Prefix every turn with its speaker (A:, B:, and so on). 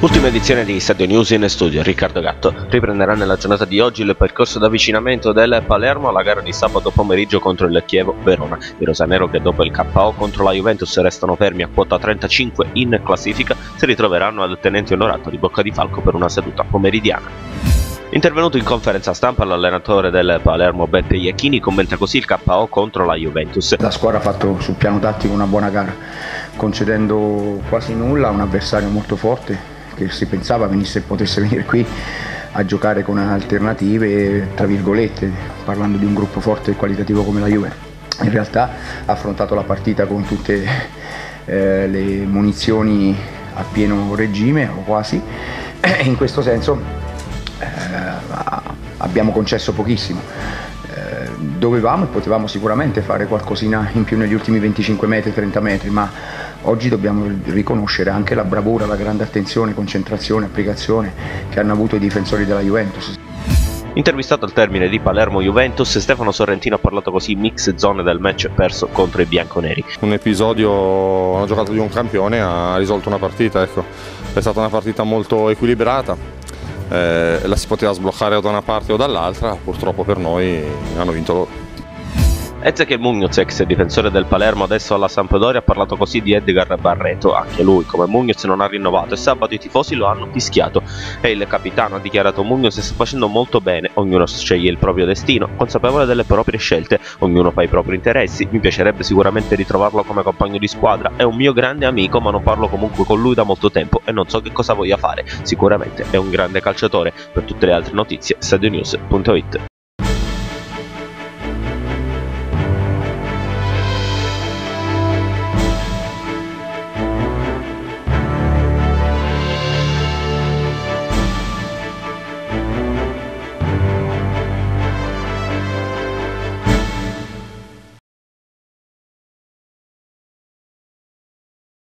A: Ultima edizione di Stadio News in studio, Riccardo Gatto riprenderà nella giornata di oggi il percorso d'avvicinamento del Palermo alla gara di sabato pomeriggio contro il Chievo Verona. I rosanero che dopo il KO contro la Juventus restano fermi a quota 35 in classifica si ritroveranno al tenente onorato di Bocca di Falco per una seduta pomeridiana. Intervenuto in conferenza stampa l'allenatore del Palermo Bette Iacchini commenta così il KO contro la Juventus.
B: La squadra ha fatto sul piano tattico una buona gara, concedendo quasi nulla a un avversario molto forte che si pensava venisse, potesse venire qui a giocare con alternative, tra virgolette, parlando di un gruppo forte e qualitativo come la Juve. In realtà ha affrontato la partita con tutte eh, le munizioni a pieno regime o quasi e in questo senso eh, abbiamo concesso pochissimo. Dovevamo e potevamo sicuramente fare qualcosina in più negli ultimi 25 metri, 30 metri, ma oggi dobbiamo riconoscere anche la bravura, la grande attenzione, concentrazione, applicazione che hanno avuto i difensori della Juventus.
A: Intervistato al termine di Palermo-Juventus, Stefano Sorrentino ha parlato così mix zone del match perso contro i bianconeri.
C: Un episodio, una giocata di un campione ha risolto una partita, ecco. è stata una partita molto equilibrata, eh, la si poteva sbloccare da una parte o dall'altra, purtroppo per noi hanno vinto loro.
A: Ezechiel Munoz, ex difensore del Palermo, adesso alla Sampdoria, ha parlato così di Edgar Barreto. Anche lui, come Munoz, non ha rinnovato e sabato i tifosi lo hanno fischiato. E il capitano ha dichiarato Munoz sta facendo molto bene, ognuno sceglie il proprio destino, consapevole delle proprie scelte, ognuno fa i propri interessi. Mi piacerebbe sicuramente ritrovarlo come compagno di squadra, è un mio grande amico, ma non parlo comunque con lui da molto tempo e non so che cosa voglia fare. Sicuramente è un grande calciatore. Per tutte le altre notizie, stadionews.it.